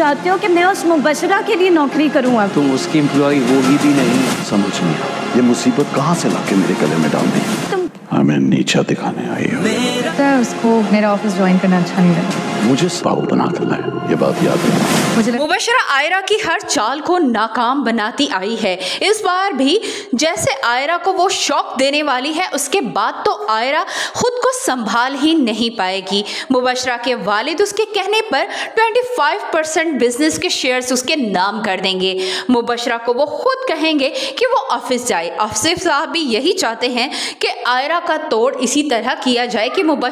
चाहते हो कि मैं उस मुबशरा के लिए नौकरी करूँ अब। तुम उसकी एम्प्लॉय होगी भी नहीं समझ नहीं ये मुसीबत कहाँ से लाके मेरे गले में डाल दी? तुम हमें नीचा दिखाने आई हो। सर उसको मेरा ऑफ़िस ज्वाइन करना अच्छा नहीं लगा मुझे बाबू बना कर लाए ये बात याद मुझे मुबशरा आयरा की हर चाल को नाकाम बनाती आई है। इस बार भी जैसे आयरा को वो शौक देने वाली है उसके बाद तो आयरा खुद को संभाल ही नहीं पाएगी। मुबशरा के वालिद उसके कहने पर 25 परसेंट बिज़नेस के शेयर्स उसके नाम कर देंगे। मुबशरा को वो खुद कहेंगे कि वो ऑफ़िस जाए। आसिफ साहब भी यही चाहते हैं कि आयरा का तोड़ इसी तरह किया जाए कि मुबशरा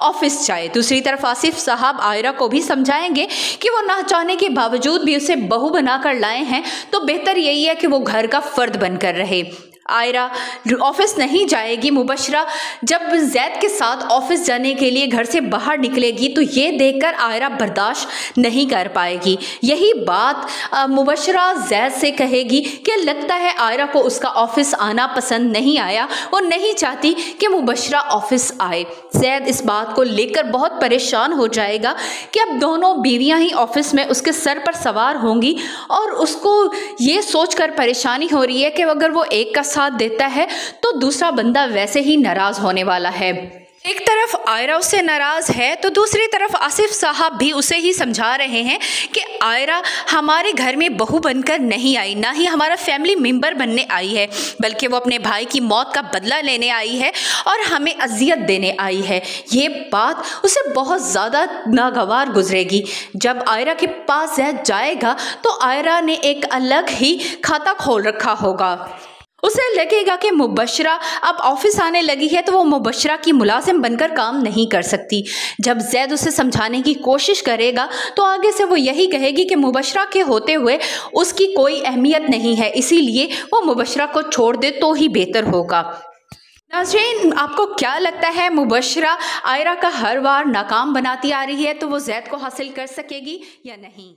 ऑफ़िस जाए। दूसरी तरफ़ आसिफ साहब आयरा को भी समझाएँगे कि वो ना चाहने के बावजूद भी उसे बहू बनाकर लाए हैं तो बेहतर यही है कि वो घर का फर्द बनकर रहे। आयरा ऑफ़िस नहीं जाएगी मुबशरा। जब जैद के साथ ऑफ़िस जाने के लिए घर से बाहर निकलेगी तो ये देखकर आयरा बर्दाश्त नहीं कर पाएगी। यही बात मुबशरा जैद से कहेगी कि लगता है आयरा को उसका ऑफ़िस आना पसंद नहीं आया। और नहीं चाहती कि मुबशरा ऑफ़िस आए। जैद इस बात को लेकर बहुत परेशान हो जाएगा कि अब दोनों बीवियाँ ही ऑफ़िस में उसके सर पर सवार होंगी और उसको ये सोचकर परेशानी हो रही है कि अगर वो एक का साथ देता है तो दूसरा बंदा वैसे ही नाराज़ होने वाला है। एक तरफ़ आयरा उससे नाराज़ है तो दूसरी तरफ़ आसिफ साहब भी उसे ही समझा रहे हैं कि आयरा हमारे घर में बहू बनकर नहीं आई, ना ही हमारा फैमिली मेंबर बनने आई है, बल्कि वो अपने भाई की मौत का बदला लेने आई है और हमें अजियत देने आई है। ये बात उसे बहुत ज़्यादा नागवार गुजरेगी। जब आयरा के पास जाएगा तो आयरा ने एक अलग ही खाता खोल रखा होगा। उसे लगेगा कि मुबशरा अब ऑफ़िस आने लगी है तो वो मुबशरा की मुलाजिम बनकर काम नहीं कर सकती। जब जैद उसे समझाने की कोशिश करेगा तो आगे से वो यही कहेगी कि मुबशरा के होते हुए उसकी कोई अहमियत नहीं है, इसीलिए वो मुबशरा को छोड़ दे तो ही बेहतर होगा। नाजरीन, आपको क्या लगता है, मुबशरा आयरा का हर बार नाकाम बनाती आ रही है तो वो जैद को हासिल कर सकेगी या नहीं?